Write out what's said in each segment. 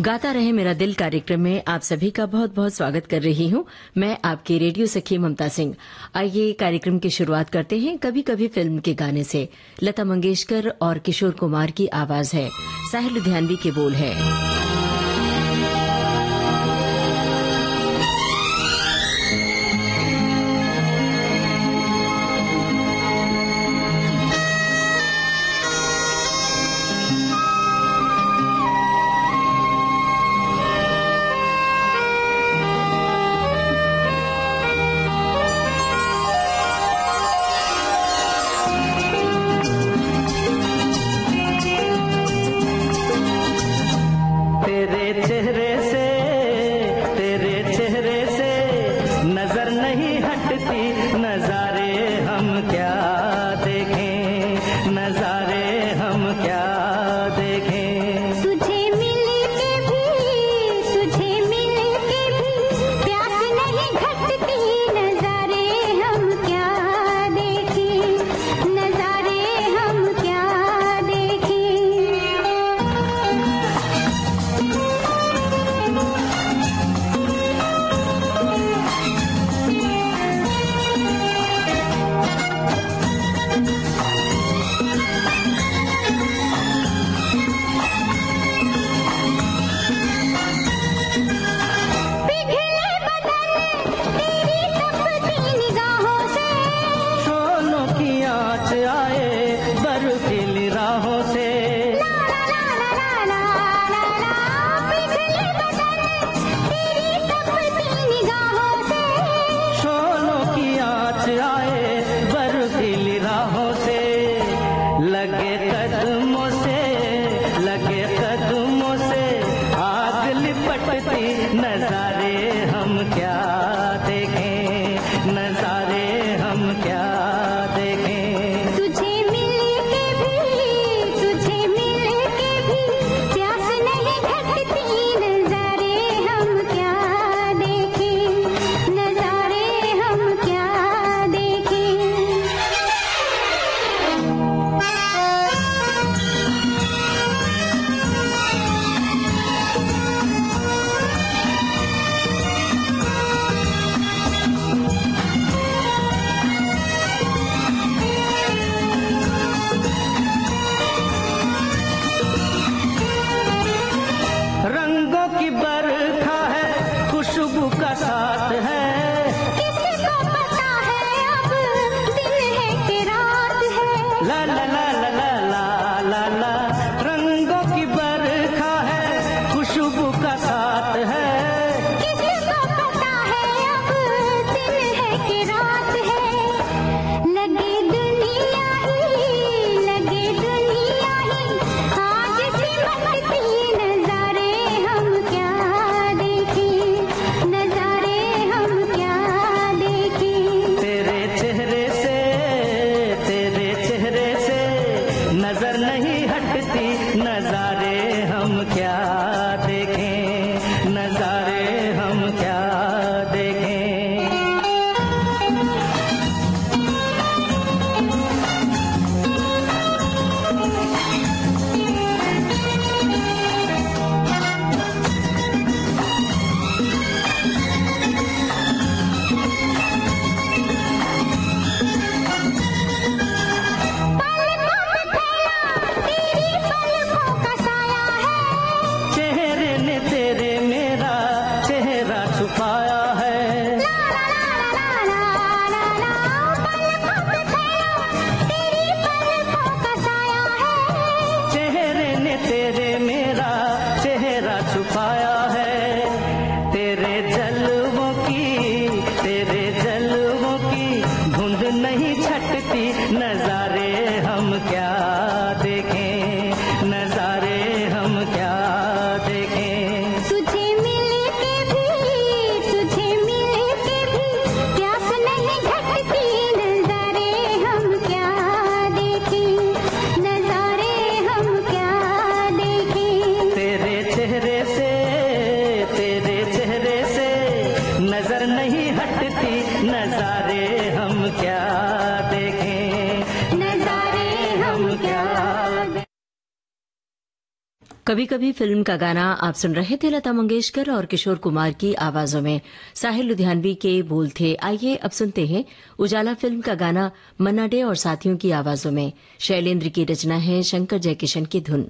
गाता रहे मेरा दिल कार्यक्रम में आप सभी का बहुत बहुत स्वागत कर रही हूँ। मैं आपके रेडियो सखी ममता सिंह। आइए कार्यक्रम की शुरुआत करते हैं कभी कभी फ़िल्म के गाने से। लता मंगेशकर और किशोर कुमार की आवाज़ है। साहिल ध्यानवी के बोल है। कभी कभी फ़िल्म का गाना आप सुन रहे थे लता मंगेशकर और किशोर कुमार की आवाजों में। साहिल लुधियानवी के बोल थे। आइए अब सुनते हैं उजाला फ़िल्म का गाना मन्ना डे और साथियों की आवाजों में। शैलेंद्र की रचना है शंकर जयकिशन की धुन।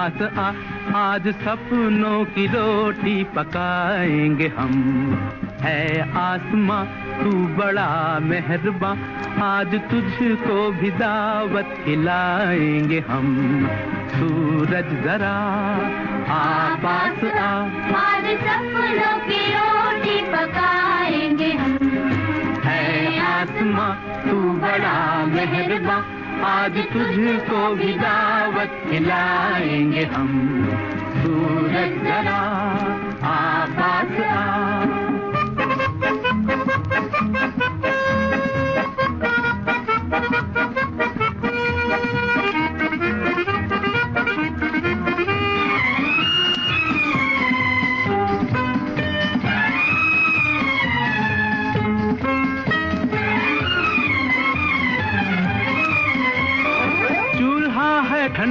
पास आ आज सपनों की रोटी पकाएँगे हम। है आसमां तू बड़ा मेहरबा आज तुझको भी दावत खिलाएँगे हम। सूरज जरा आ पास आ आज सपनों की रोटी पकाएँगे हम। है आसमां तू बड़ा मेहरबा आज तुझको भी दावत खिलाएँगे हम। सूरज जरा आ पास आ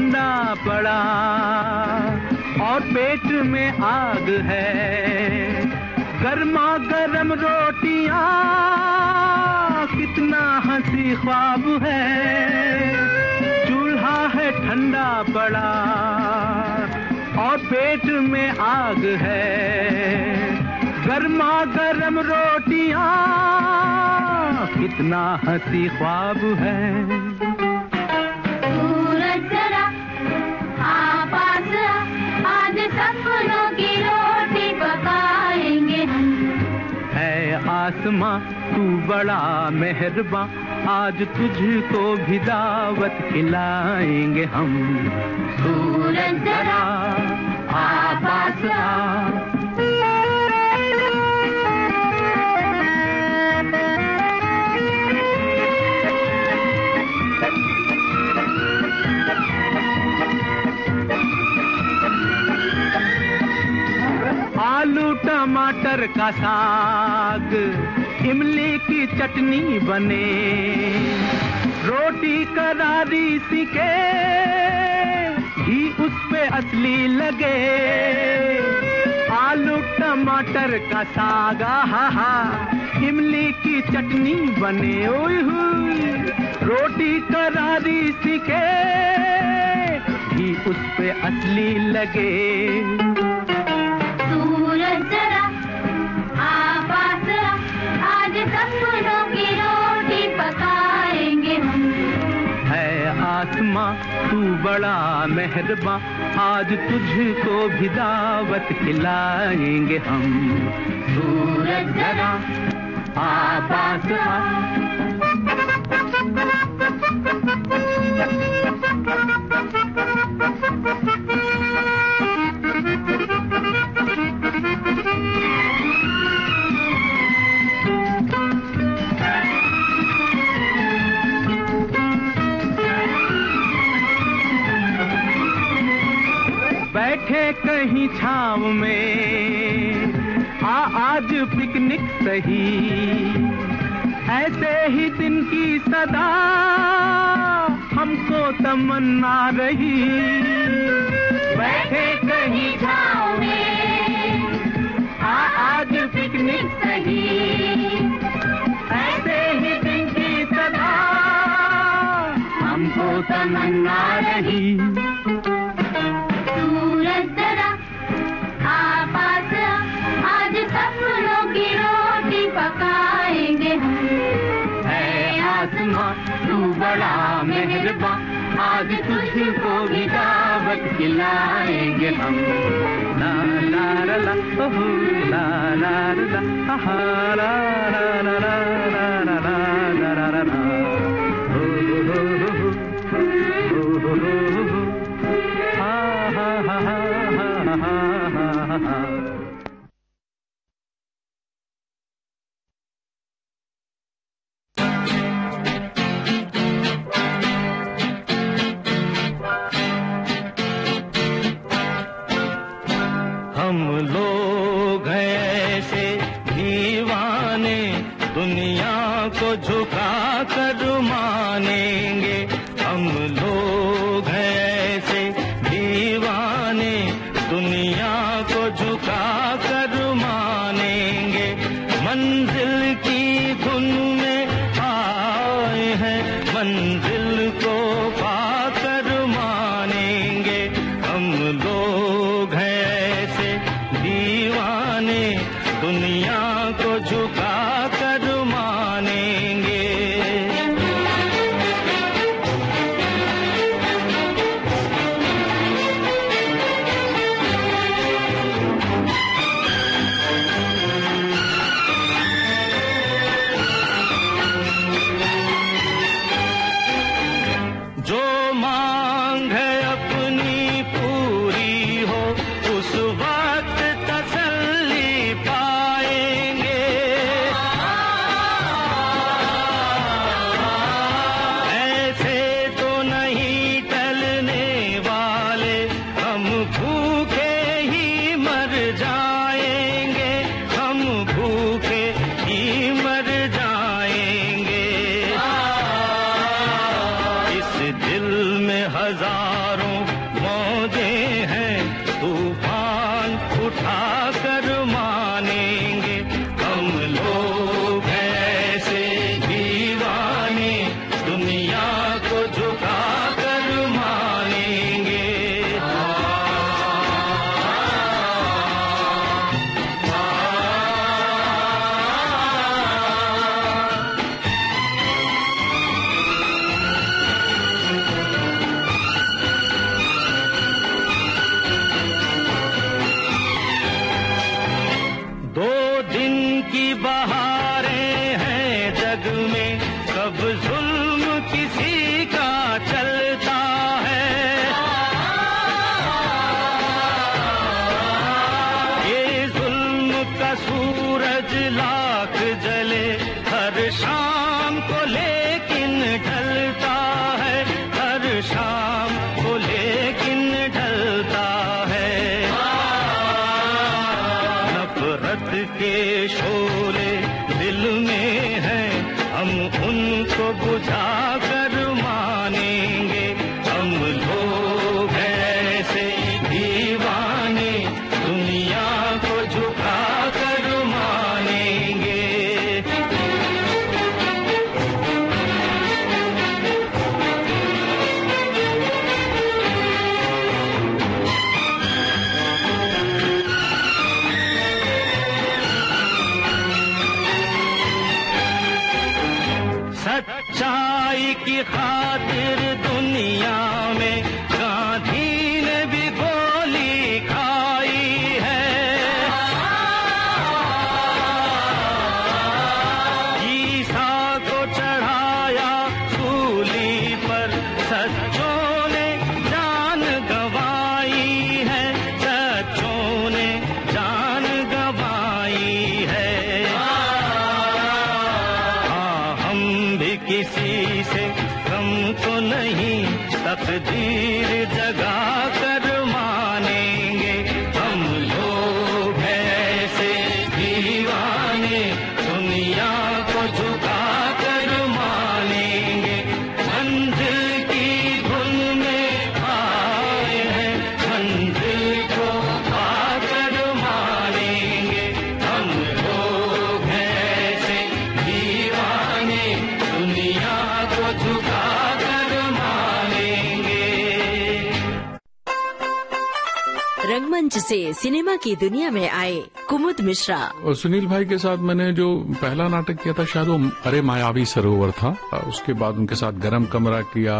ठंडा पड़ा और पेट में आग है। गर्मा गर्म रोटियाँ, कितना हँसी ख्वाब है। चूल्हा है ठंडा पड़ा और पेट में आग है। गर्मा गर्म रोटियाँ, कितना हँसी ख्वाब है। आसमां तू बड़ा मेहरबा आज तुझको भी दावत खिलाएँगे हम। सूरज जरा आ आ आलू टमाटर का साग। इमली की चटनी बने। रोटी करारी सीखे, घी उस पे असली लगे। आलू टमाटर का सागा, हा हा। इमली की चटनी बने रोटी करारी सीखे, घी उस पे असली लगे। की रोटी पकाएँगे हम। है आसमां तू बड़ा मेहरबा आज तुझको भी दावत खिलाएँगे हम। सूरज जगा आ कहीं छाव में। आ, आज पिकनिक सही। ऐसे ही दिन की सदा हमको तमन्ना रही। बैठे कहीं छाव में, आ, आज पिकनिक सही। ऐसे ही दिन की सदा हमको तमन्ना रही। बड़ा मेहरबा आज तुझको भी दावत खिलाएँगे हम ला ला ला ला ला ला ला ला ला ला ला ला ला ला जा सिनेमा की दुनिया में आए कुमुद मिश्रा। और सुनील भाई के साथ मैंने जो पहला नाटक किया था शायद वो अरे मायावी सरोवर था। उसके बाद उनके साथ गरम कमरा किया।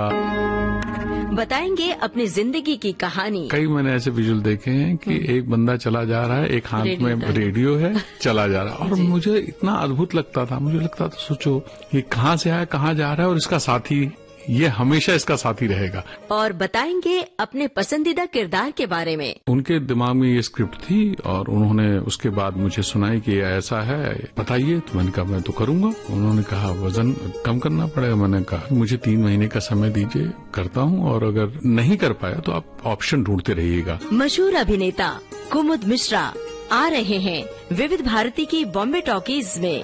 बताएँगे अपनी ज़िंदगी की कहानी। कई मैंने ऐसे विजुअल देखे हैं कि एक बंदा चला जा रहा है एक हाथ में रेडियो है चला जा रहा है। और मुझे इतना अद्भुत लगता था मुझे लगता था सोचो ये कहाँ से आया कहाँ जा रहा है और इसका साथी ये हमेशा इसका साथी रहेगा। और बताएँगे अपने पसंदीदा किरदार के बारे में। उनके दिमाग में ये स्क्रिप्ट थी और उन्होंने उसके बाद मुझे सुनाई कि ऐसा है बताइए तो मैंने कहा मैं तो करूँगा। उन्होंने कहा वज़न कम करना पड़ेगा। मैंने कहा मुझे तीन महीने का समय दीजिए करता हूँ और अगर नहीं कर पाया तो आप ऑप्शन ढूंढते रहिएगा। मशहूर अभिनेता कुमुद मिश्रा आ रहे हैं विविध भारती की बॉम्बे टॉकीज में।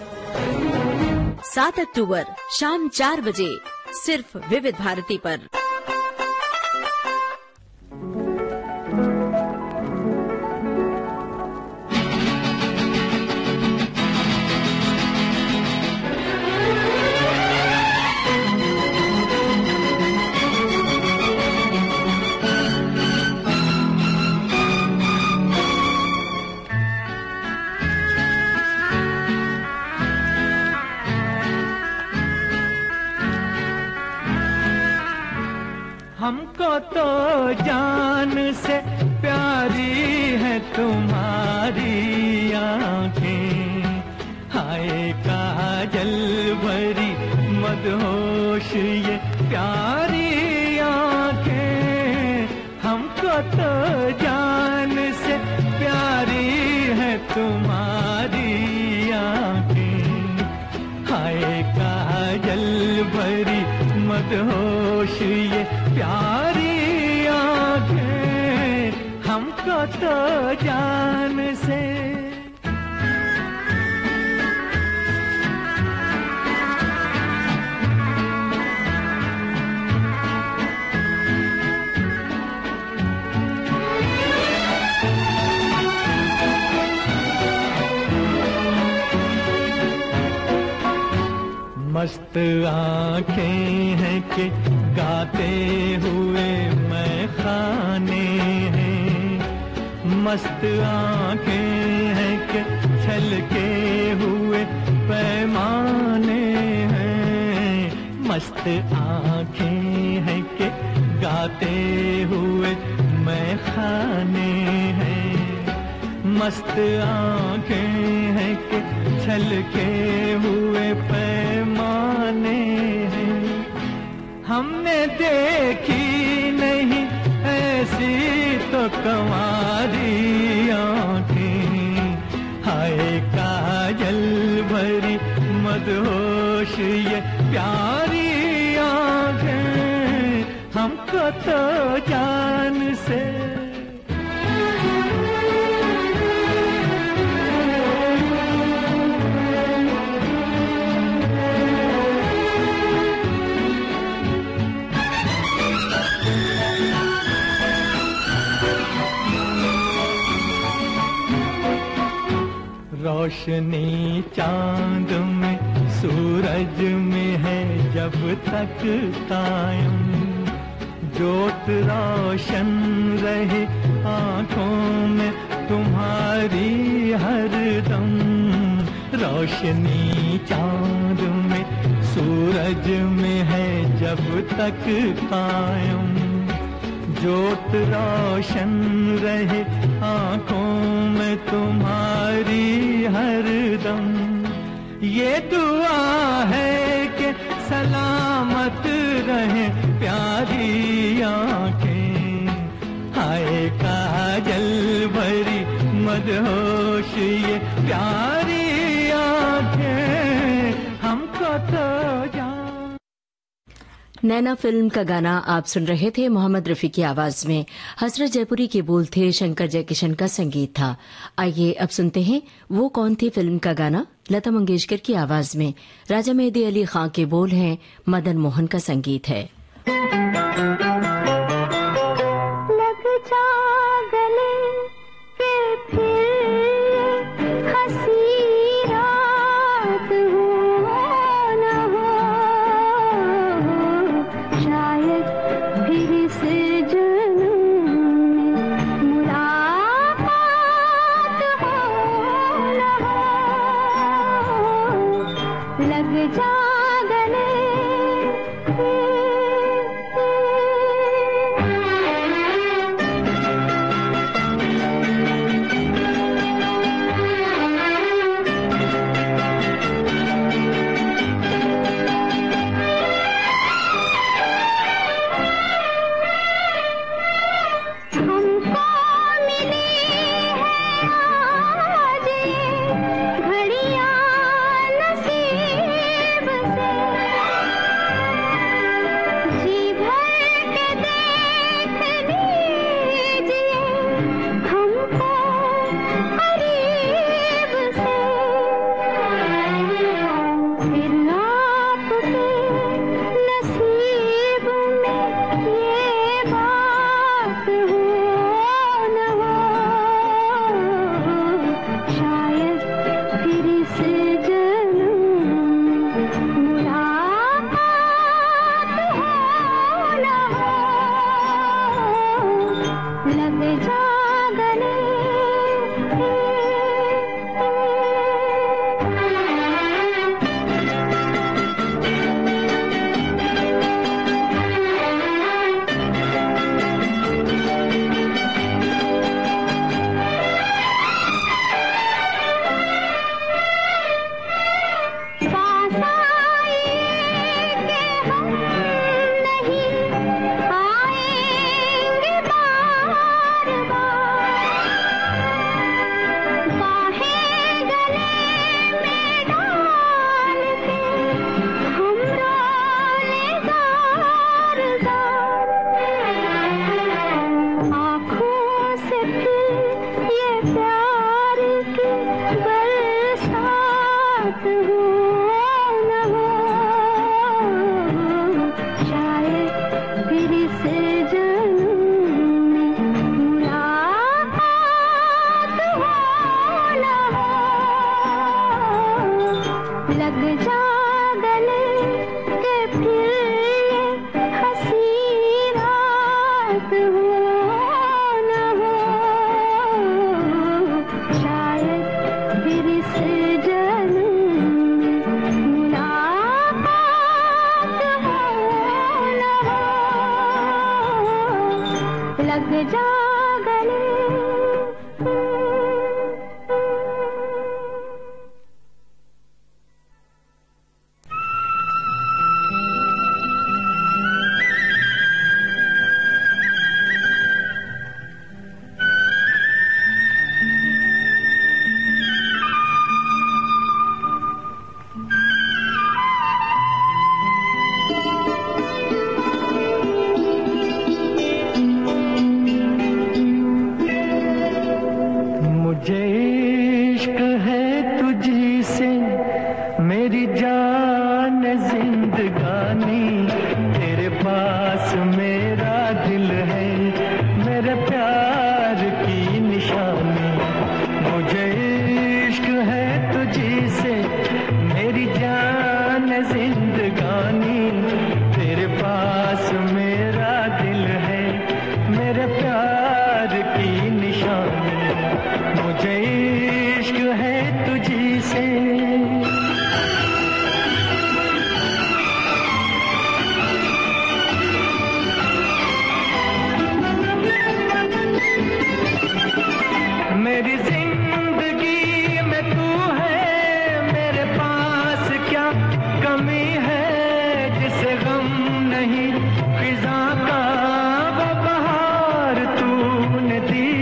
सात अक्टूबर शाम चार बजे सिर्फ़ विविध भारती पर। हमको तो जान से प्यारी है तुम्हारी आँखें। हाय, काजल भरी मदहोश ये प्यारी आँखें। हमको तो जान से प्यारी है तुम्हारी आँखें। हाय, काजल भरी मदहोश ये प्यारी आँखें हमको तो जान से मस्त आँखें हैं कि गाते हुए मैं खाने हैं। मस्त आँखें हैं कि छलके हुए पैमाने हैं। मस्त आँखें हैं कि गाते हुए मैं खाने हैं। मस्त आँखें हैं कि छलके हुए पैमाने हैं। हमने देखी नहीं, ऐसी तो कमारी आँखें। हाय काजल भरी मदहोश ये प्यारी आँखें। हमको तो जान से रोशनी चाँद में, सूरज में है जब तक कायम। जोत रोशन रहे आँखों में तुम्हारी हरदम रोशनी चाँद में, सूरज में है जब तक कायम। जोत रोशन रहे आँखों में तुम्हारी हर दम। ये दुआ है कि सलामत रहे प्यारी आँखें। हाय काजल भरी मदहोश ये प्यारी नैना फ़िल्म का गाना आप सुन रहे थे मोहम्मद रफी की आवाज़ में। हसरत जयपुरी के बोल थे शंकर जयकिशन का संगीत था। आइए अब सुनते हैं, वो कौन थी फ़िल्म का गाना? लता मंगेशकर की आवाज़ में। राजा मेहदी अली खां के बोल हैं, मदन मोहन का संगीत है। लग जा छूने दी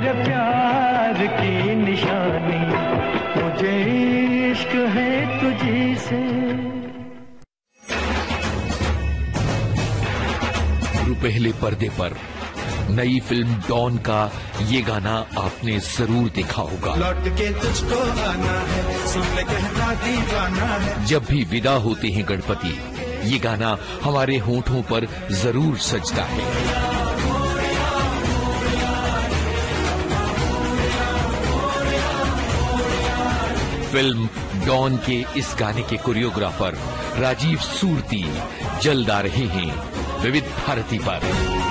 तेरे प्यार की निशानी मुझे इश्क है तुझी से। पहले पर्दे पर नई फ़िल्म डॉन का ये गाना आपने ज़रूर देखा होगा। लौट के तुझको आना है कहना दीवाना है। जब भी विदा होते हैं गणपति ये गाना हमारे होठों पर ज़रूर सजता है। फ़िल्म डॉन के इस गाने के कोरियोग्राफर राजीव सूरती जल्द आ रहे हैं विविध भारती पर।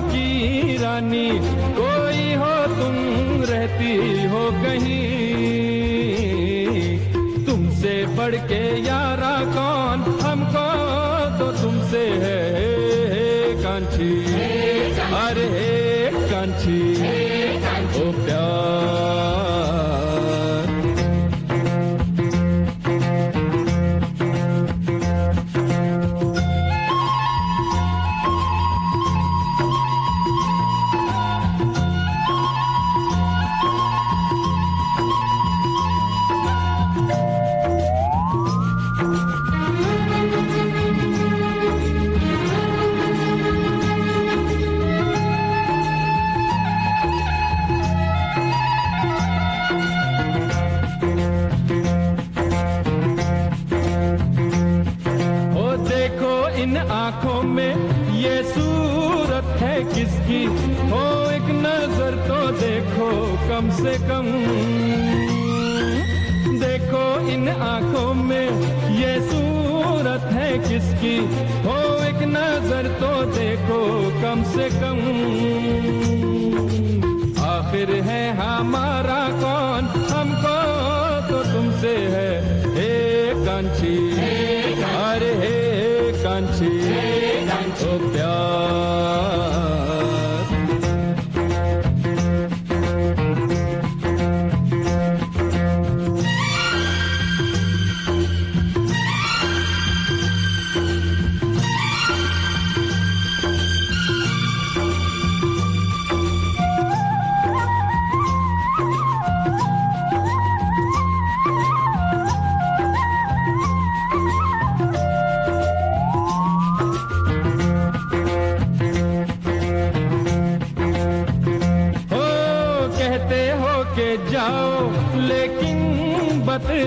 की रानी। कोई हो तुम रहती हो कहीं। तुमसे बढ़ के यारा कौन? हमको तो तुमसे है कांची अरे कांची कम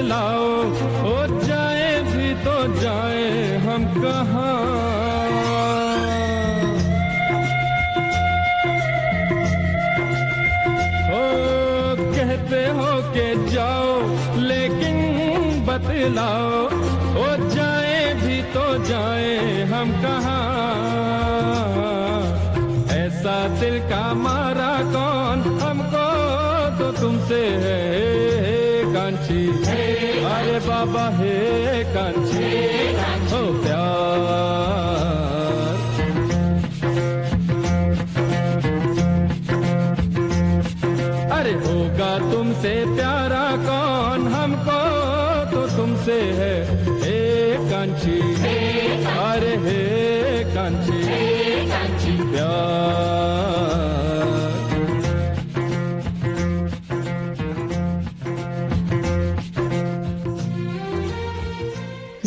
love.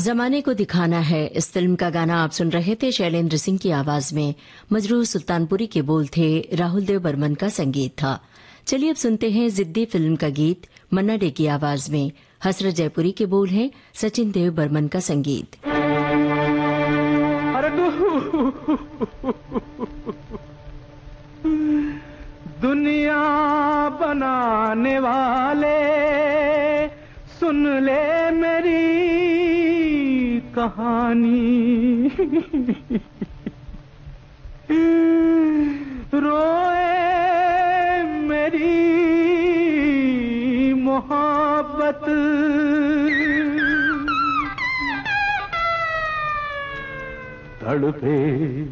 जमाने को दिखाना है। इस फ़िल्म का गाना आप सुन रहे थे शैलेंद्र सिंह की आवाज़ में। मजरू सुल्तानपुरी के बोल थे राहुल देव बर्मन का संगीत था। चलिए अब सुनते हैं जिद्दी फ़िल्म का गीत, मन्ना डे की आवाज़ में। हसरत जयपुरी के बोल हैं, सचिन देव बर्मन का संगीत। दुनिया बनाने वाले, सुन ले मेरी कहानी। रोए मेरी मोहब्बत। तड़पे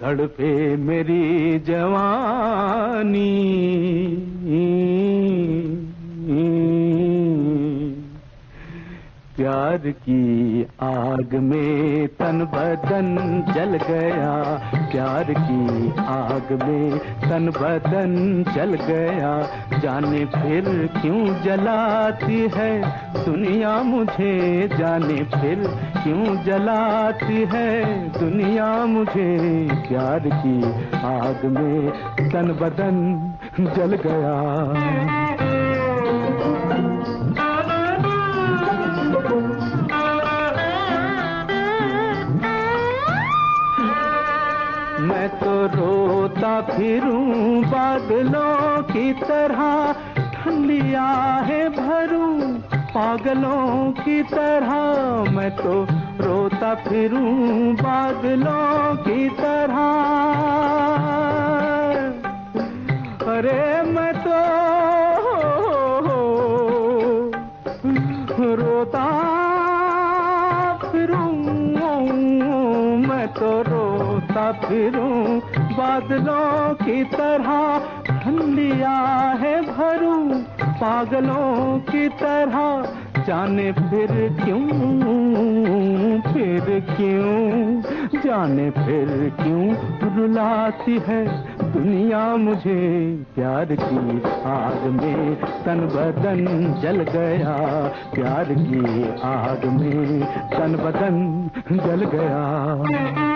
तड़पे मेरी जवानी। प्यार की आग में तन बदन जल गया। प्यार की आग में तन बदन जल गया। जाने फिर क्यों जलाती है? दुनिया मुझे जाने फिर क्यों जलाती है? दुनिया मुझे प्यार की आग में तन बदन जल गया। रोता फिरूं बादलों की तरह। ठंडिया है भरूं पागलों की तरह। मैं तो रोता फिरूं बादलों की तरह। अरे मैं तो रोता फिरूं, मैं तो रोता फिरूं। बादलों की तरह ठंडिया है भरूं। पागलों की तरह जाने फिर क्यों फिर क्यों? जाने फिर क्यों रुलाती है दुनिया मुझे? प्यार की आग में तन बदन जल गया। प्यार की आग में तन बदन जल गया।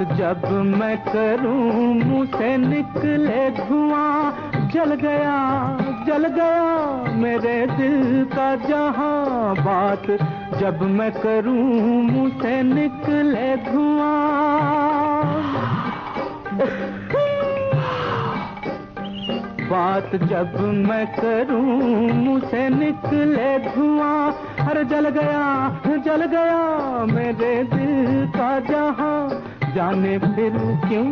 जब मैं करूँ, मुँह से निकले धुआँ। जल गया जल गया मेरे दिल का जहाँ बात। जब मैं करूँ, मुँह से निकले धुआँ। बात जब मैं करूँ, मुँह से निकले धुआँ। हर जल गया जल गया मेरे दिल का जहाँ। जाने फिर क्यों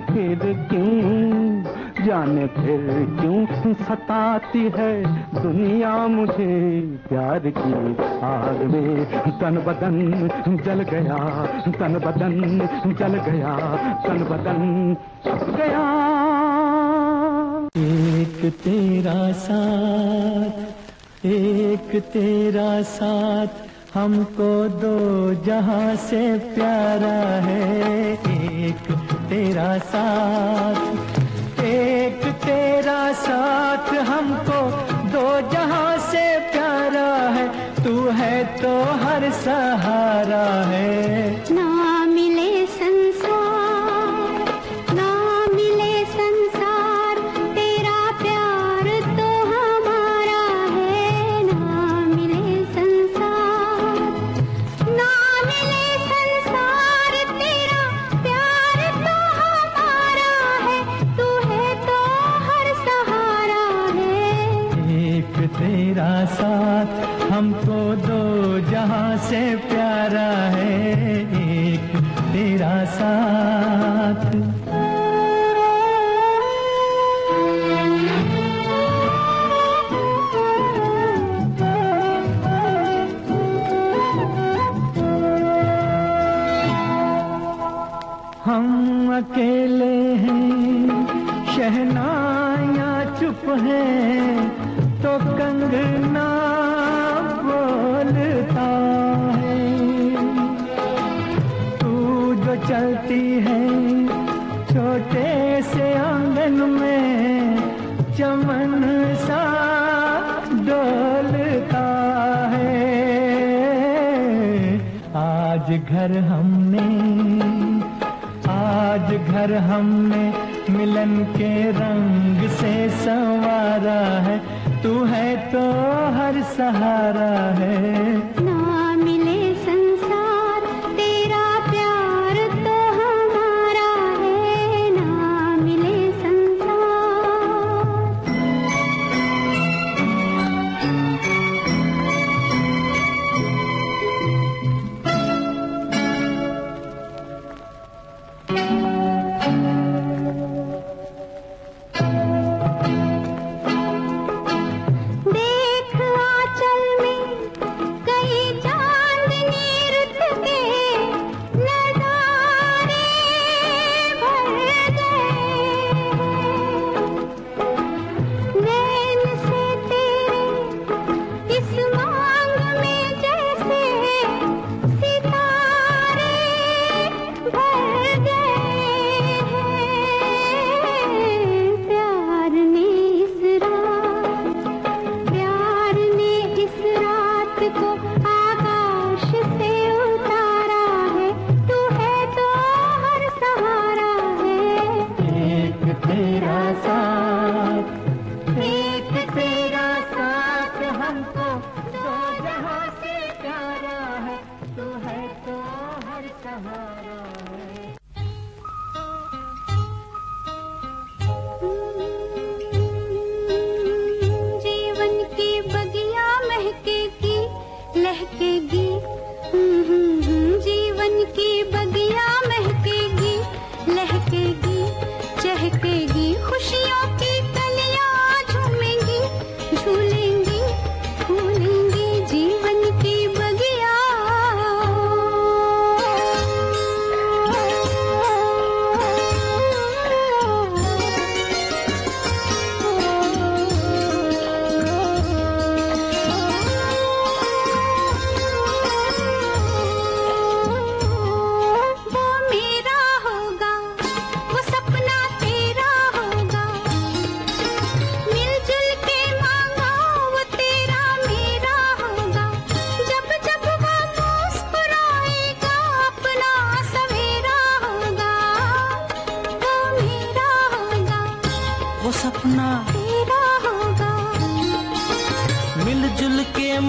फिर क्यों? जाने फिर क्यों सताती है दुनिया मुझे? प्यार की आग में तन बदन जल गया, तन बदन जल गया, तन बदन गया। एक तेरा साथ, एक तेरा साथ हमको दो जहाँ से प्यारा है, एक तेरा साथ, एक तेरा साथ हमको दो जहाँ से प्यारा है, तू है तो हर सहारा है।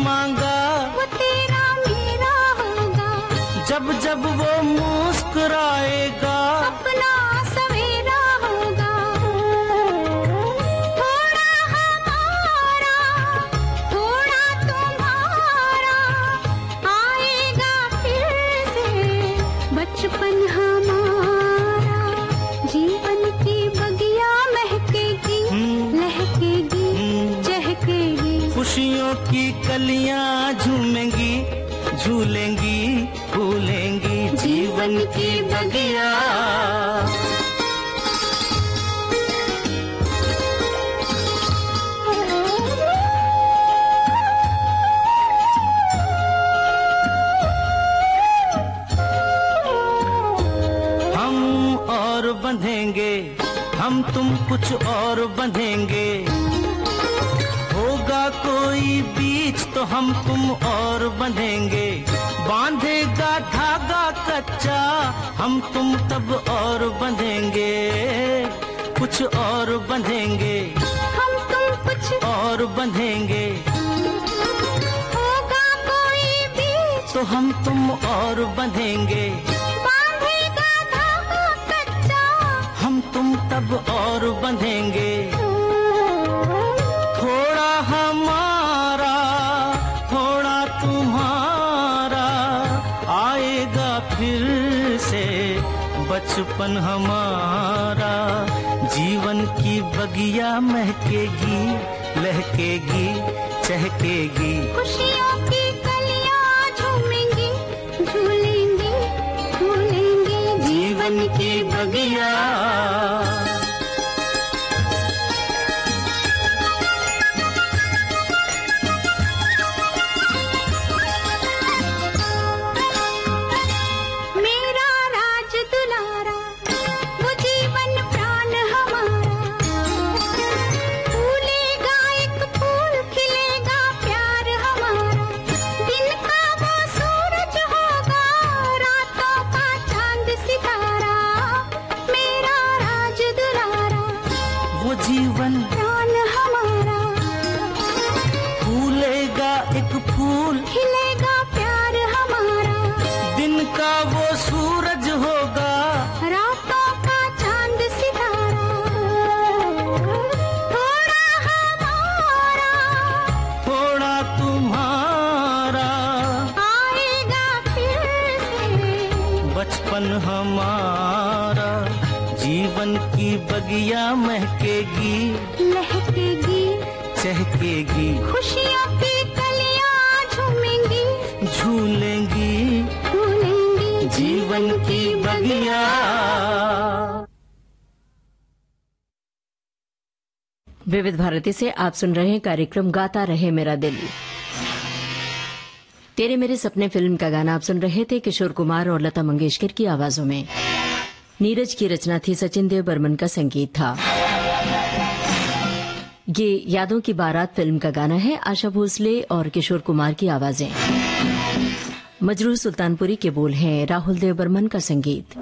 मांगा। वो तेरा मेरा होगा। जब जब वो मुस्कुराएगा तुम कुछ और बंधेंगे होगा कोई बीच तो हम तुम और बंधेंगे बांधेगा धागा कच्चा हम तुम तब और बंधेंगे कुछ और बंधेंगे हम तुम कुछ और बंधेंगे होगा कोई बीच तो हम तुम और बंधेंगे बांधेगा तब और बंधेंगे। थोड़ा हमारा थोड़ा तुम्हारा आएगा फिर से। बचपन हमारा जीवन की बगिया महकेगी लहकेगी चहकेगी। खुशियों की कलियाँ झूमेंगी झूलेंगी फूलेंगी जीवन की बगिया भारती से आप सुन रहे हैं कार्यक्रम गाता रहे मेरा दिल। तेरे मेरे सपने फ़िल्म का गाना आप सुन रहे थे किशोर कुमार और लता मंगेशकर की आवाजों में। नीरज की रचना थी सचिन देव बर्मन का संगीत था। ये यादों की बारात फ़िल्म का गाना है, आशा भोसले और किशोर कुमार की आवाज़ें। मजरू सुल्तानपुरी के बोल हैं, राहुल देव बर्मन का संगीत।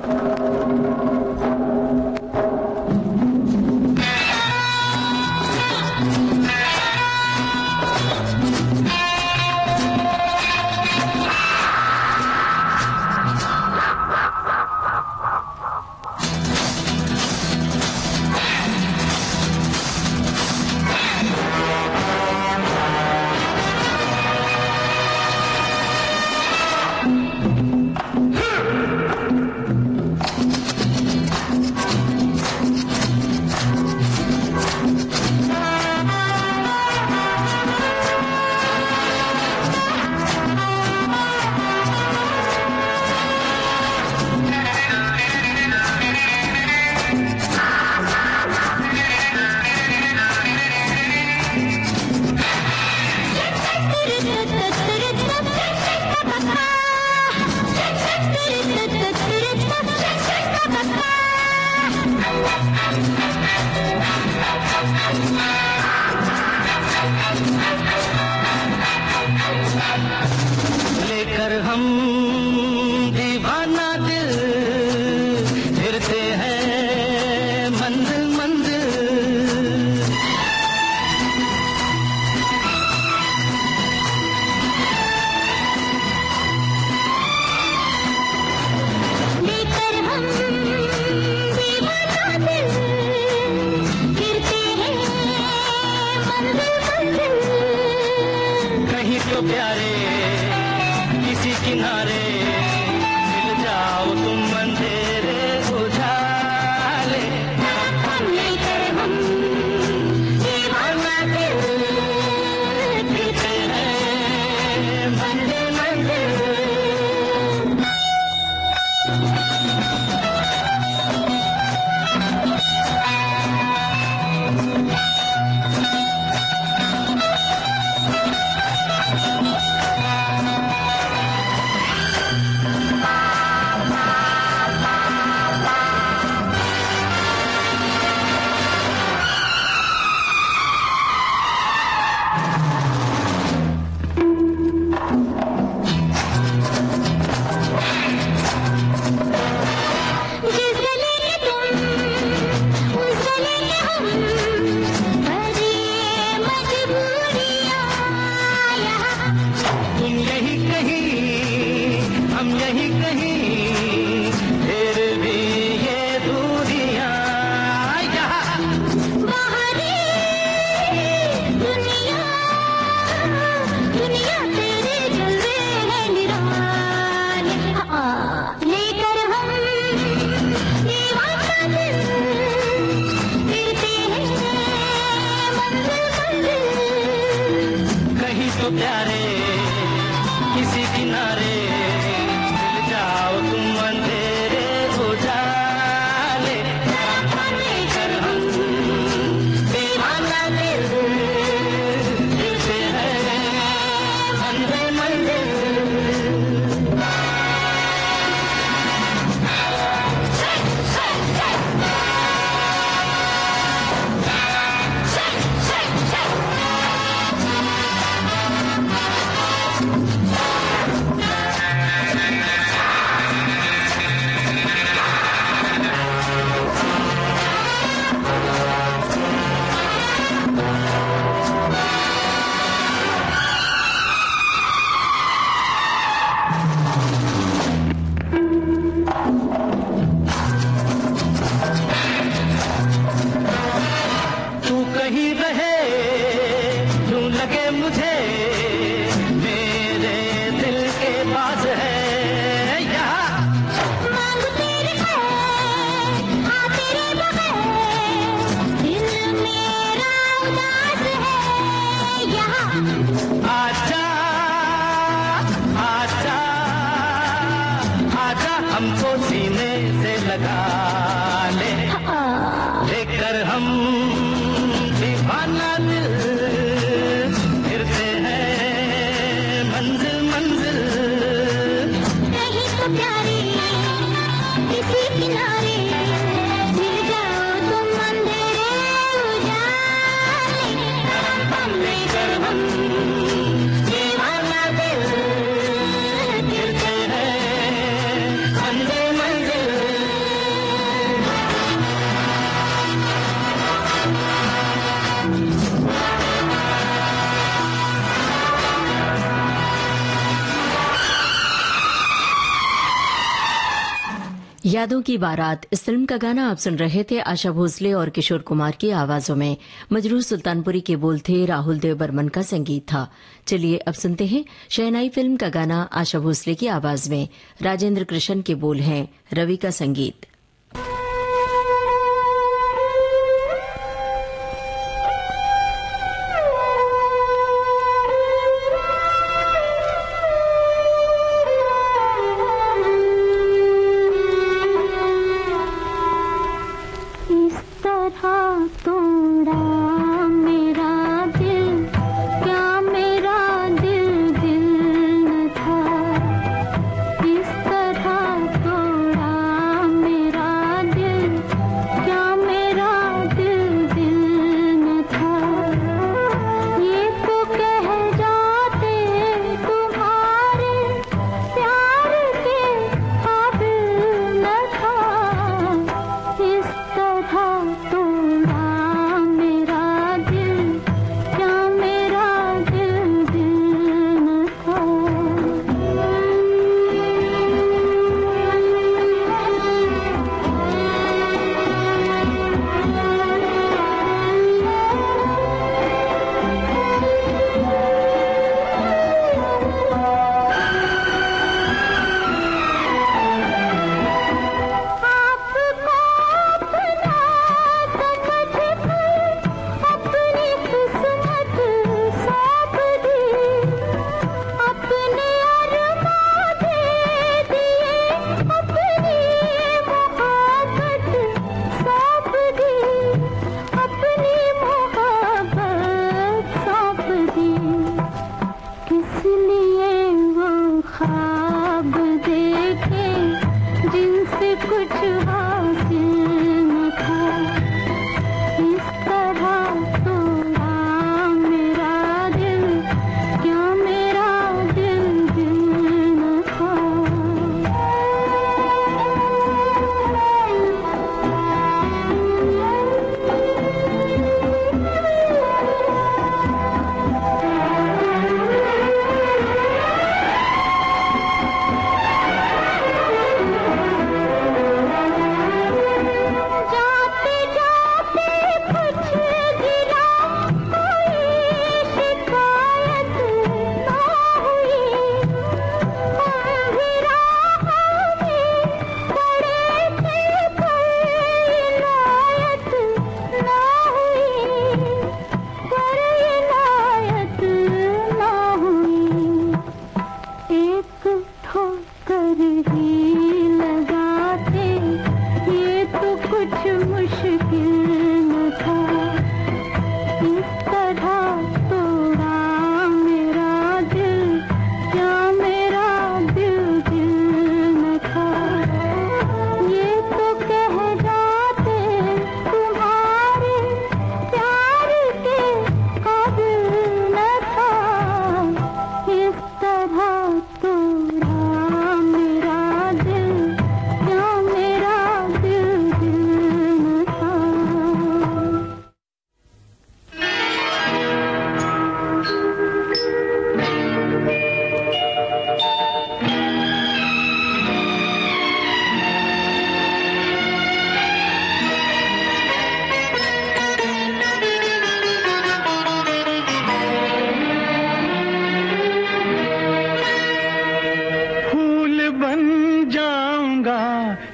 यादों की बारात। इस फ़िल्म का गाना आप सुन रहे थे आशा भोसले और किशोर कुमार की आवाजों में। मजरू सुल्तानपुरी के बोल थे राहुल देव बर्मन का संगीत था। चलिए अब सुनते हैं शहनाई फ़िल्म का गाना आशा भोसले की आवाज़ में। राजेंद्र कृष्ण के बोल हैं, रवि का संगीत।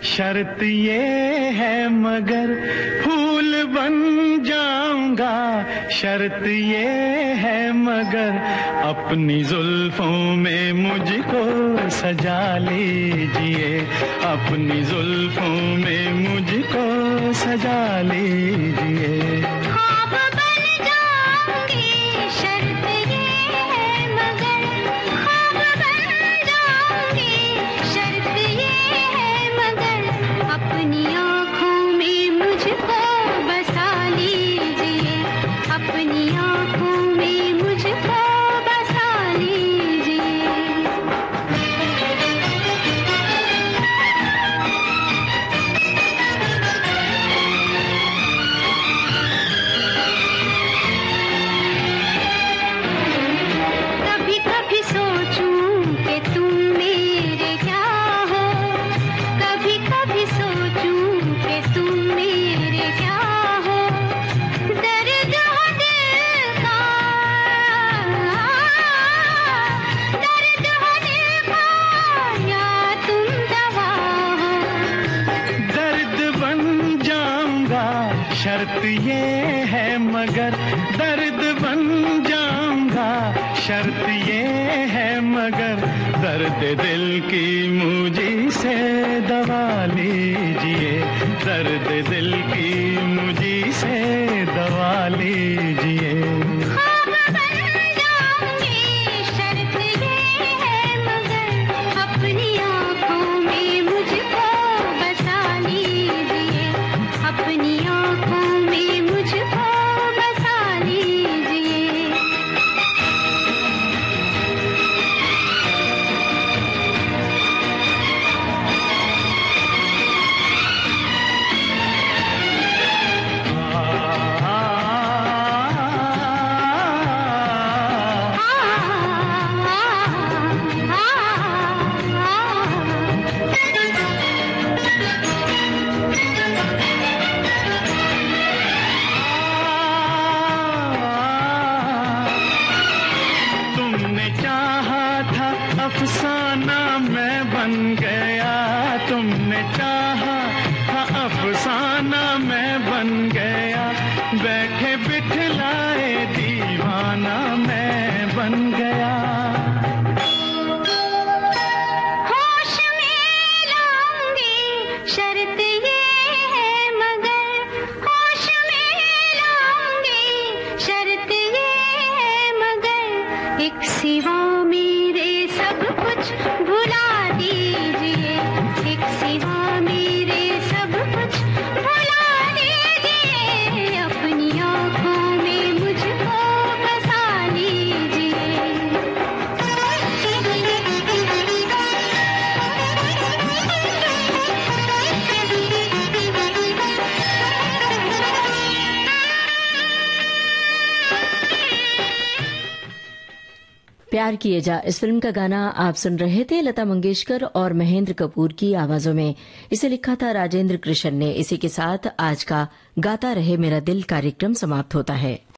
शर्त ये है, मगर फूल बन जाऊँगा। शर्त ये है, मगर अपनी जुल्फों में मुझको सजा लीजिए। अपनी जुल्फों में मुझको सजा लीजिए। किए जा। इस फ़िल्म का गाना आप सुन रहे थे लता मंगेशकर और महेंद्र कपूर की आवाजों में। इसे लिखा था राजेंद्र कृष्ण ने। इसी के साथ आज का गाता रहे मेरा दिल कार्यक्रम समाप्त होता है।